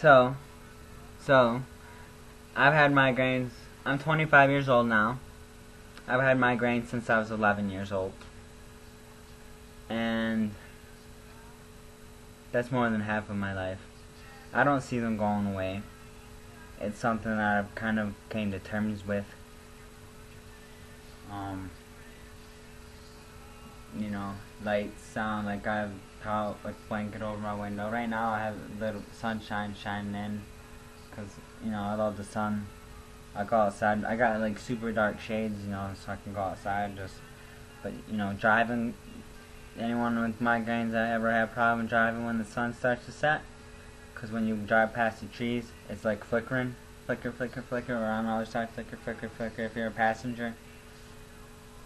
So, so, I've had migraines. I'm 25 years old now. I've had migraines since I was 11 years old. And that's more than half of my life. I don't see them going away. It's something that I've kind of came to terms with. Um, you know, lights, sound, like I have power, like blanket over my window. Right now I have a little sunshine shining in, cause you know I love the sun. I go outside. I got like super dark shades, you know, so I can go outside. Just, but you know, driving. Anyone with migraines that ever have problem driving when the sun starts to set? Cause when you drive past the trees, it's like flickering, flicker, flicker, flicker, or on the other side, flicker, flicker, flicker. If you're a passenger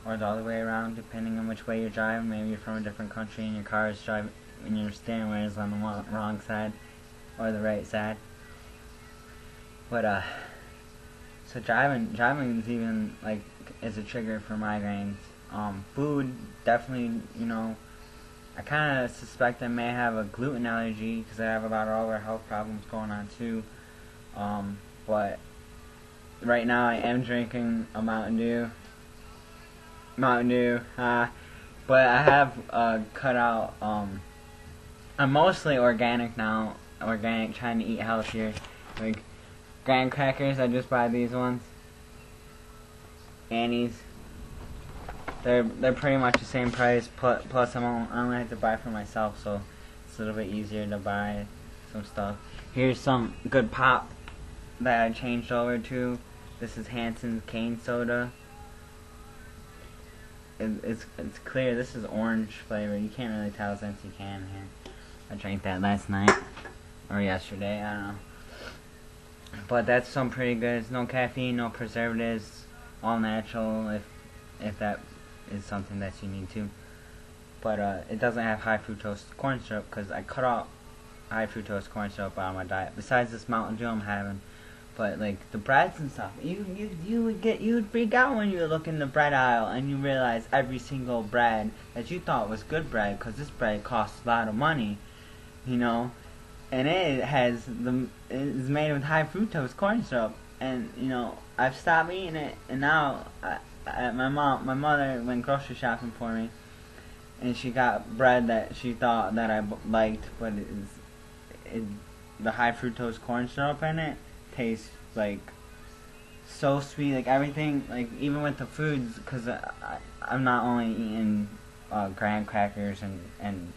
or the other way around, depending on which way you're driving. Maybe you're from a different country and your car is driving, and your steering wheel is on the wrong side or the right side. But uh, so driving, driving is even like is a trigger for migraines. Um, food definitely, you know. I kind of suspect I may have a gluten allergy because I have a lot of other health problems going on too. Um, but right now I am drinking a Mountain Dew Mountain Dew. Uh, but I have uh, cut out. Um, I'm mostly organic now. Organic, trying to eat healthier. Like graham crackers, I just buy these ones. Annie's. They're they're pretty much the same price. Plus, plus I'm only, I only have to buy for myself, so it's a little bit easier to buy some stuff. Here's some good pop that I changed over to. This is Hansen's cane soda it's it's clear this is orange flavor. You can't really tell since you can here. I drank that last night or yesterday. I don't know. But that's some pretty good. It's no caffeine, no preservatives, all natural. If if that is something that you need to. But uh, it doesn't have high fructose corn syrup because I cut out high fructose corn syrup out of my diet. Besides this Mountain Dew I'm having. But like the breads and stuff, you you you would get you would freak out when you would look in the bread aisle and you realize every single bread that you thought was good bread, because this bread costs a lot of money, you know, and it has the it's made with high fructose corn syrup, and you know I've stopped eating it, and now I, I, my mom my mother went grocery shopping for me, and she got bread that she thought that I liked, but it's it, the high fructose corn syrup in it tastes like so sweet. Like everything, like even with the foods, because I, I'm not only eating uh, graham crackers and and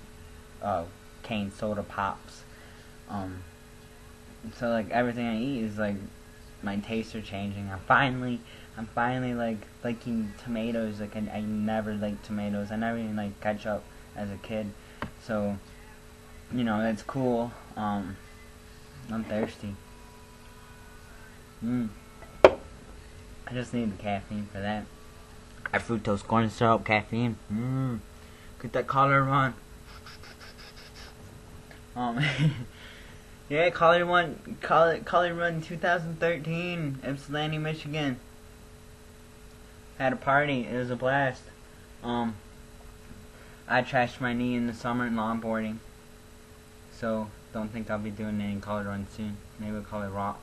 uh, cane soda pops. Um, so like everything I eat is like my tastes are changing. I'm finally, I'm finally like liking tomatoes. Like I, I never liked tomatoes. I never even liked ketchup as a kid. So, you know, that's cool. Um, I'm thirsty. Mm. I just need the caffeine for that. I fructose corn syrup, caffeine. Mmm. Get that color run. Um, yeah, color run, color, color run 2013, Ypsilanti, Michigan. Had a party. It was a blast. Um, I trashed my knee in the summer in longboarding. So, don't think I'll be doing any color run soon. Maybe we'll call it rock.